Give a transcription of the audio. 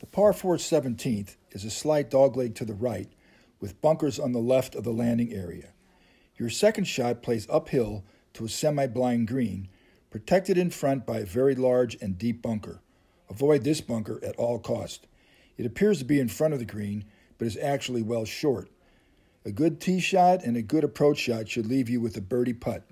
The par 4 17th is a slight dogleg to the right with bunkers on the left of the landing area. Your second shot plays uphill to a semi blind green, protected in front by a very large and deep bunker. Avoid this bunker at all cost. It appears to be in front of the green, but is actually well short. A good tee shot and a good approach shot should leave you with a birdie putt.